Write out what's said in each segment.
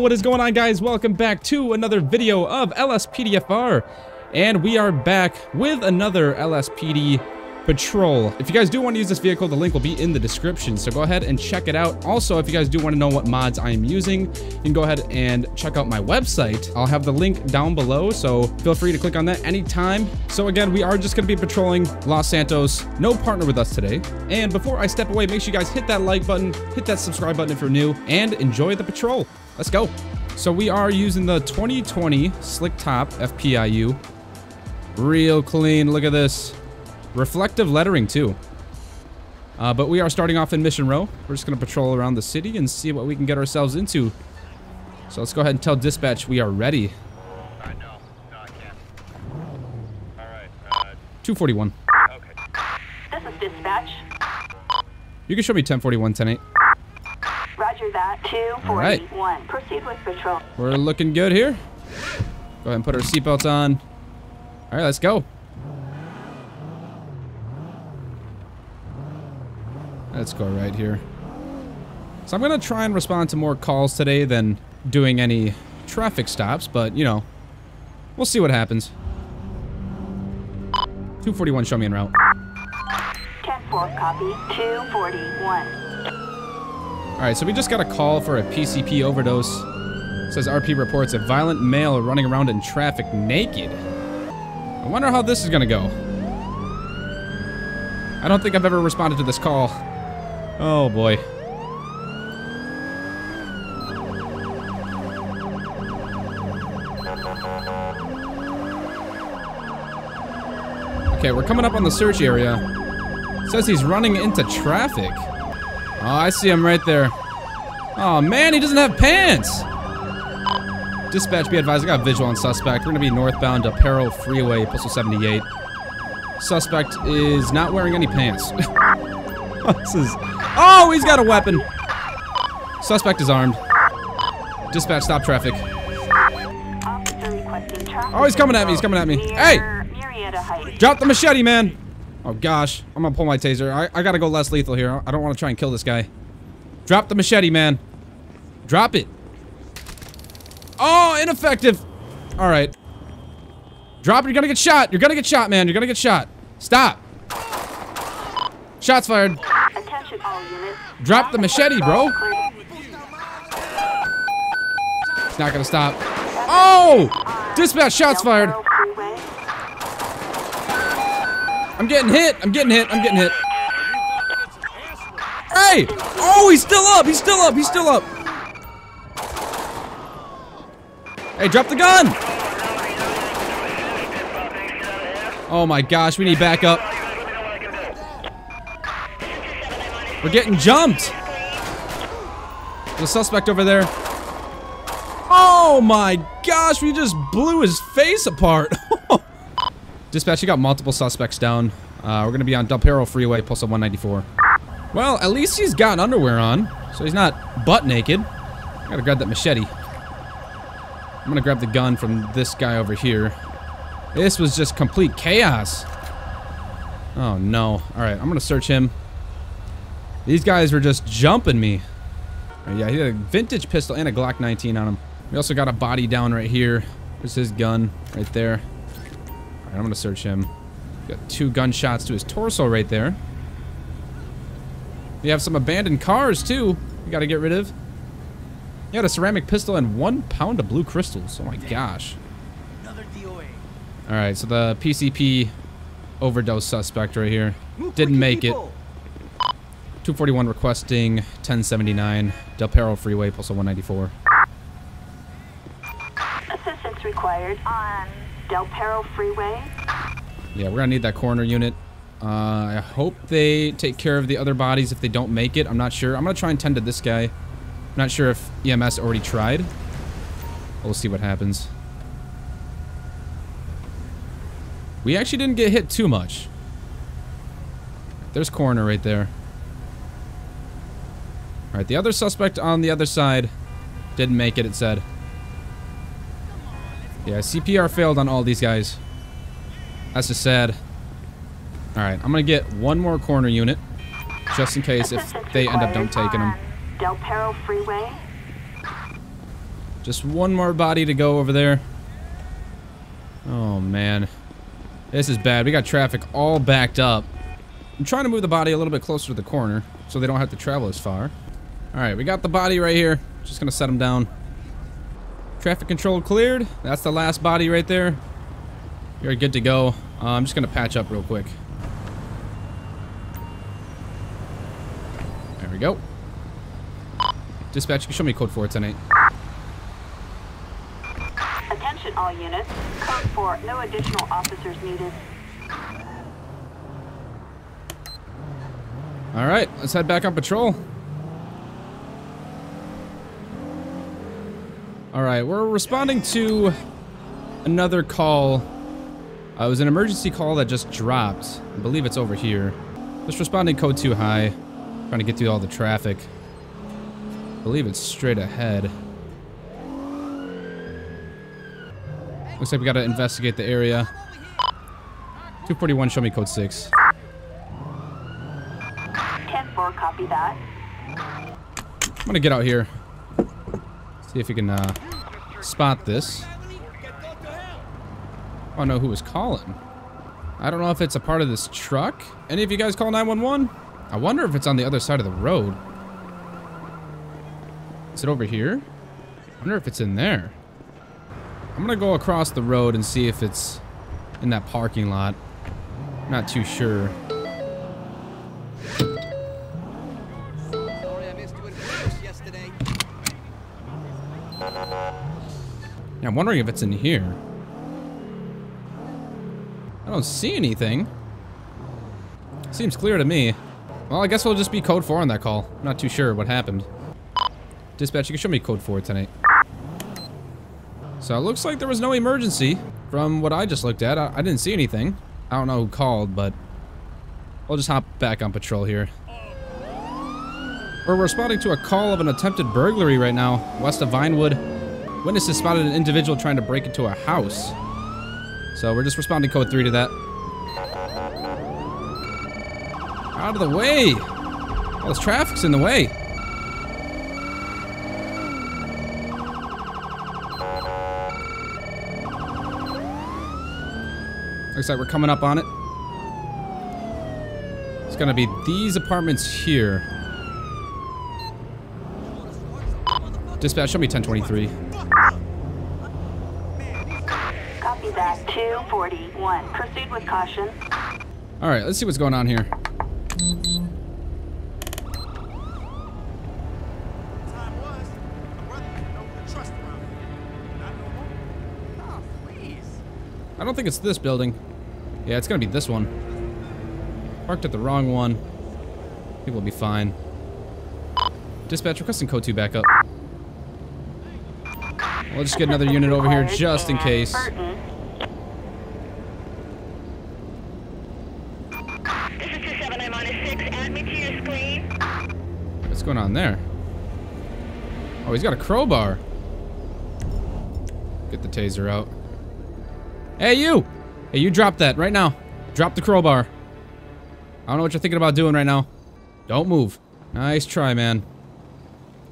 What is going on guys? Welcome back to another video of LSPDFR. And we are back with another LSPD patrol. If you guys do want to use this vehicle, the link will be in the description. So go ahead and check it out. Also, if you guys do want to know what mods I am using, you can go ahead and check out my website. I'll have the link down below, so feel free to click on that anytime. So again, we are just going to be patrolling Los Santos. No partner with us today. And before I step away, make sure you guys hit that like button, hit that subscribe button if you're new, and enjoy the patrol. Let's go. So we are using the 2020 Slick Top FPIU. Real clean. Look at this. Reflective lettering, too. Uh, but we are starting off in Mission Row. We're just going to patrol around the city and see what we can get ourselves into. So let's go ahead and tell dispatch we are ready. Uh, no. No, I can't. Alright, uh, 241. okay. This is dispatch. You can show me 1041, 108. Roger that. All right. 241. Proceed with patrol. We're looking good here. Go ahead and put our seatbelts on. All right, let's go. Let's go right here. So I'm going to try and respond to more calls today than doing any traffic stops, but, you know, we'll see what happens. 241, show me en route. 10-4, copy. 241. All right, so we just got a call for a PCP overdose. It says RP reports a violent male running around in traffic naked. I wonder how this is gonna go. I don't think I've ever responded to this call. Oh boy. Okay, we're coming up on the search area. It says he's running into traffic. Oh, I see him right there. Oh man, he doesn't have pants! Dispatch, be advised, I got a visual on suspect. We're gonna be northbound Del Perro Freeway, Postal 78. Suspect is not wearing any pants. this is... Oh, he's got a weapon! Suspect is armed. Dispatch, stop traffic. Traffic Oh, he's coming at me, he's coming at me. Hey! near Murrieta Heights. Drop the machete, man! Oh gosh, I'm gonna pull my taser. I, I gotta go less lethal here. I don't want to try and kill this guy. Drop the machete, man. Drop it. Oh, ineffective. All right. Drop it. You're gonna get shot. You're gonna get shot, man. You're gonna get shot. Stop. Shots fired. Drop the machete, bro. It's not gonna stop. Oh! Dispatch, shots fired. I'm getting hit. I'm getting hit. I'm getting hit. Hey! Oh, he's still up. He's still up. He's still up. Hey, drop the gun. Oh my gosh, we need backup. We're getting jumped. The suspect over there. Oh my gosh, we just blew his face apart. Dispatch, you got multiple suspects down. Uh, we're gonna be on Del Perro Freeway, Postal 194. Well, at least he's got underwear on, so he's not butt naked. Gotta grab that machete. I'm gonna grab the gun from this guy over here. This was just complete chaos. Oh no. Alright, I'm gonna search him. These guys were just jumping me. Uh, yeah, he had a vintage pistol and a Glock 19 on him. We also got a body down right here. There's his gun right there. Alright, I'm gonna search him. Got two gunshots to his torso right there. We have some abandoned cars too. We gotta get rid of. He had a ceramic pistol and one pound of blue crystals. Oh my gosh. Another DOA. Alright, so the PCP overdose suspect right here. Didn't make it. 241 requesting 1079 Del Perro Freeway, Postal 194. Assistance required on Del Perro Freeway. Yeah, we're gonna need that coroner unit. Uh, I hope they take care of the other bodies if they don't make it. I'm not sure. I'm gonna try and tend to this guy. I'm not sure if EMS already tried. We'll see what happens. We actually didn't get hit too much. There's coroner right there. Alright, the other suspect on the other side didn't make it, it said. Yeah, CPR failed on all these guys. That's just sad. Alright, I'm gonna get one more coroner unit. Just in case if they end up don't taking them. Del Perro Freeway. Just one more body to go over there. Oh, man. This is bad. We got traffic all backed up. I'm trying to move the body a little bit closer to the corner so they don't have to travel as far. All right, we got the body right here. Just gonna set him down. Traffic control cleared. That's the last body right there. You're good to go. Uh, I'm just gonna patch up real quick. There we go. Dispatch, you can show me code 410 Attention all units. Code 4, no additional officers needed. All right, let's head back on patrol. All right, we're responding to another call. Uh, it was an emergency call that just dropped. I believe it's over here. Just responding code 2 high. Trying to get through all the traffic. I believe it's straight ahead. Looks like we gotta investigate the area. 241, show me code 6. 10-4, copy that. I'm gonna get out here. See if you can uh, spot this. I don't know who was calling. I don't know if it's a part of this truck. Any of you guys call 911? I wonder if it's on the other side of the road. Is it over here? I wonder if it's in there. I'm gonna go across the road and see if it's in that parking lot. Not too sure. I'm wondering if it's in here. I don't see anything. Seems clear to me. Well, I guess we'll just be code 4 on that call. I'm not too sure what happened. Dispatch, you can show me code 4 tonight. So it looks like there was no emergency from what I just looked at. I, I didn't see anything. I don't know who called, but we'll just hop back on patrol here. We're responding to a call of an attempted burglary right now, west of Vinewood. Witnesses spotted an individual trying to break into a house. So we're just responding code 3 to that. Out of the way! All this traffic's in the way. Looks like we're coming up on it. It's gonna be these apartments here. Dispatch, show me 1023. 241. Proceed with caution. All right, let's see what's going on here. Time was, my brother didn't know who to trust around here. Not no more. Please. I don't think it's this building. Yeah, it's gonna be this one. Parked at the wrong one. Think we'll be fine. Dispatch, requesting code 2 backup. We'll just get another unit over here just in case. Burton. This is 27, I'm on a 6. Add me to your screen. On there? Oh, he's got a crowbar. Get the taser out. Hey, you! Hey, you drop that right now. Drop the crowbar. I don't know what you're thinking about doing right now. Don't move. Nice try, man.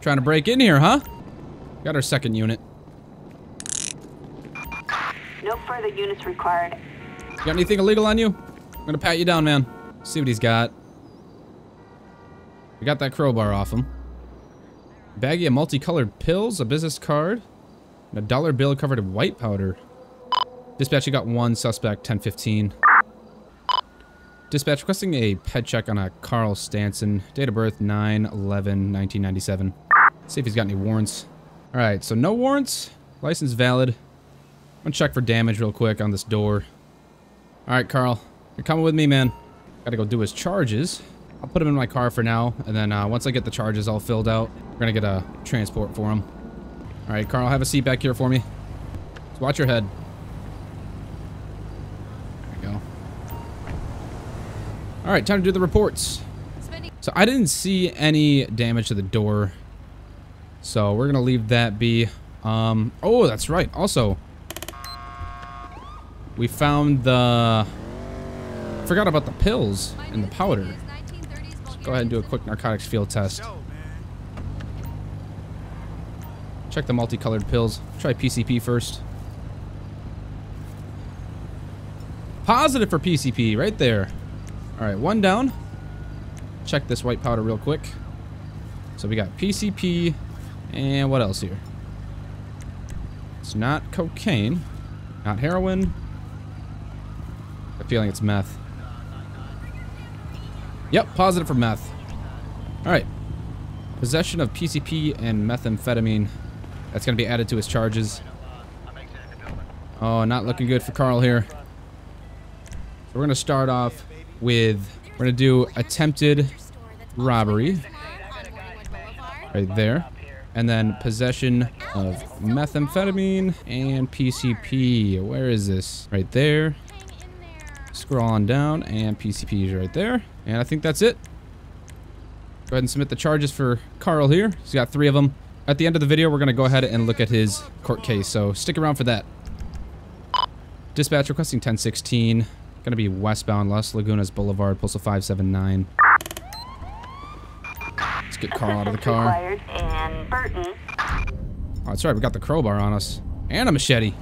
Trying to break in here, huh? Got our second unit. No further units required. Got anything illegal on you? I'm gonna pat you down, man. See what he's got. We got that crowbar off him. Baggie of multicolored pills, a business card, and a dollar bill covered in white powder. Dispatch, you got one suspect, 1015. Dispatch requesting a ped check on a Carl Stanson, date of birth 9 11 1997. See if he's got any warrants. Alright, so no warrants, license valid. I'm gonna check for damage real quick on this door. Alright, Carl. You're coming with me, man. Gotta go do his charges. I'll put him in my car for now, and then uh, once I get the charges all filled out, we're gonna get a transport for him. Alright, Carl, have a seat back here for me. Just watch your head. There you go. Alright, time to do the reports. So I didn't see any damage to the door. So we're gonna leave that be. Um, oh, that's right. Also, we found the... Forgot about the pills and the powder. Go ahead and do a quick narcotics field test. Check the multicolored pills. Try PCP first. Positive for PCP, right there. All right, one down. Check this white powder real quick. So we got PCP, and what else here? It's not cocaine, not heroin. I am feeling it's meth. Yep, positive for meth. All right. Possession of PCP and methamphetamine. That's going to be added to his charges. Oh, not looking good for Carl here. So we're going to start off with, we're going to do attempted robbery. Right there. And then possession of methamphetamine and PCP. Where is this? Right there. Scroll on down and PCP is right there. And I think that's it. Go ahead and submit the charges for Carl here. He's got three of them. At the end of the video, we're going to go ahead and look at his court case, so stick around for that. Dispatch requesting 1016. Going to be westbound Las Lagunas Boulevard, postal 579. Let's get Carl out of the car. required in Burton. Oh, that's right, we got the crowbar on us. And a machete.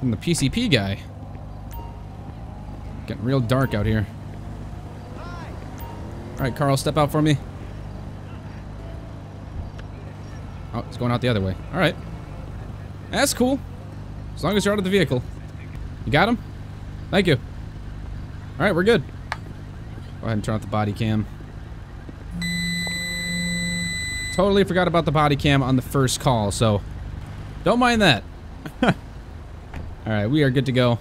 And the PCP guy. Getting real dark out here. Alright, Carl, step out for me. Oh, he's going out the other way. Alright. That's cool. As long as you're out of the vehicle. You got him? Thank you. Alright, we're good. Go ahead and turn off the body cam. Totally forgot about the body cam on the first call, so don't mind that. Alright, we are good to go.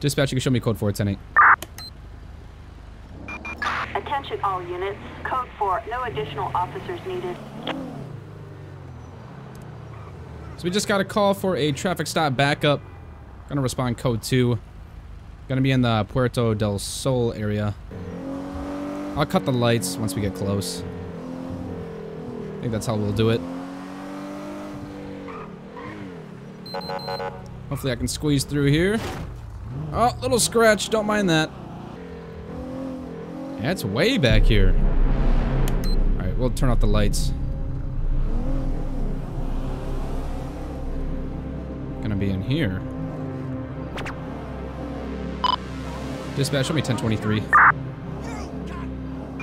Dispatch, you can show me code 4108. Units. Code 4. No additional officers needed. So we just got a call for a traffic stop backup. Gonna respond code 2. Gonna be in the Puerto del Sol area. I'll cut the lights once we get close. I think that's how we'll do it. Hopefully I can squeeze through here. Oh, little scratch. Don't mind that. It's way back here. Alright, we'll turn off the lights. Gonna be in here. Dispatch, show me 1023.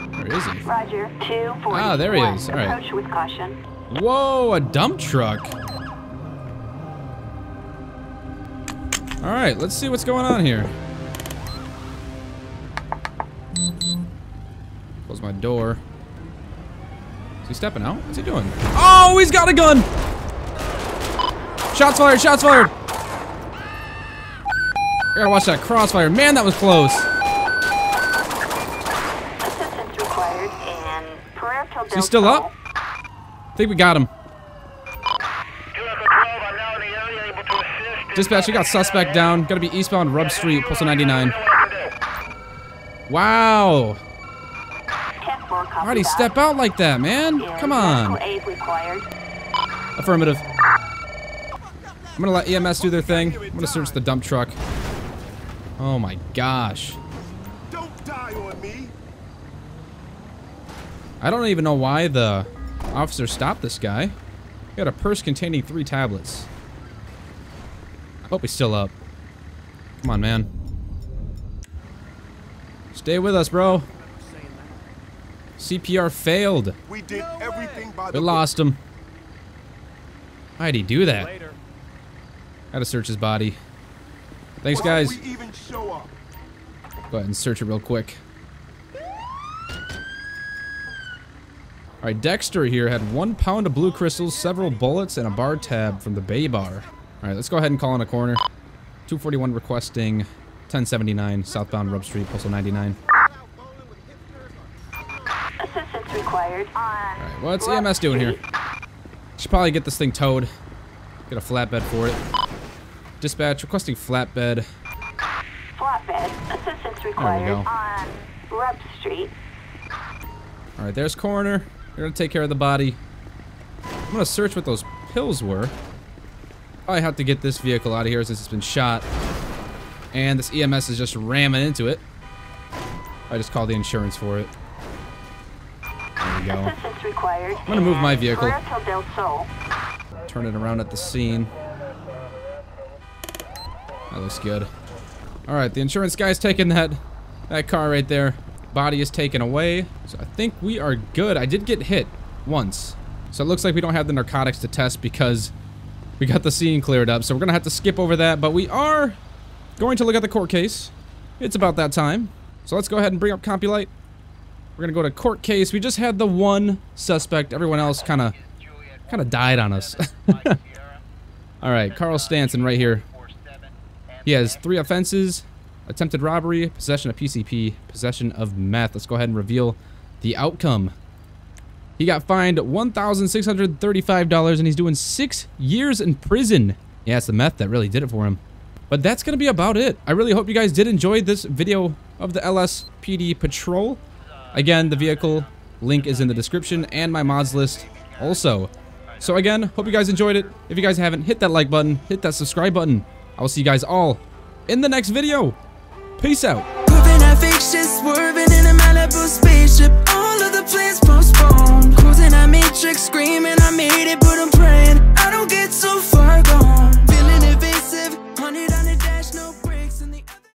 Where is he? Roger. 241. Ah, there he is. All right. Approach with caution. Whoa, a dump truck. All right, let's see what's going on here. Close my door. Is he stepping out? What's he doing? Oh, he's got a gun! Shots fired, shots fired! I gotta watch that crossfire. Man, that was close. Assistance required in Puerto Is he still up? I think we got him. Dispatch, we got suspect down. Gotta be eastbound Rub Street, postal 99. Wow. 10 4 copy Why'd that. step out like that, man? And Come on. medical aid required. Affirmative. I'm gonna let EMS do their thing. I'm gonna search the dump truck. Oh my gosh. Don't die on me. I don't even know why the officer stopped this guy. He got a purse containing three tablets. I hope he's still up. Come on, man. Stay with us, bro. CPR failed. We did everything by We the lost him. Why'd he do that? Later. Gotta search his body. Thanks, Why'd guys. we even show up? Go ahead and search it real quick. Alright, Dexter here had one pound of blue crystals, several bullets, and a bar tab from the Bay Bar. Alright, let's go ahead and call in a coroner. 241 requesting 1079 southbound Rub Street, postal 99. Alright, what's EMS doing here? Should probably get this thing towed. Get a flatbed for it. Dispatch requesting flatbed. Flatbed. Assistance required on Rub Street. Alright, there's coroner. We're gonna take care of the body. I'm gonna search what those pills were. I have to get this vehicle out of here since it's been shot. And this EMS is just ramming into it. I just called the insurance for it. We go. Assistance is required. I'm gonna move my vehicle. Turn it around at the scene. That looks good. All right, the insurance guy's taking that that car right there. Body is taken away. So I think we are good. I did get hit once. So it looks like we don't have the narcotics to test because we got the scene cleared up. So we're going to have to skip over that. But we are going to look at the court case. It's about that time. So let's go ahead and bring up CompuLite. We're to go to court case. We just had the one suspect. Everyone else kind of kind of died on us. All right, Carl Stanson right here. He has three offenses. Attempted robbery, possession of PCP, possession of meth. Let's go ahead and reveal the outcome. He got fined $1,635 and he's doing six years in prison. Yeah, it's the meth that really did it for him. But that's going to be about it. I really hope you guys did enjoy this video of the LSPD patrol. Again, the vehicle link is in the description and my mods list also. So again, hope you guys enjoyed it. If you guys haven't, hit that like button, hit that subscribe button. I will see you guys all in the next video. Peace out. Matrix screaming, I made it, but I'm praying. I don't get so far.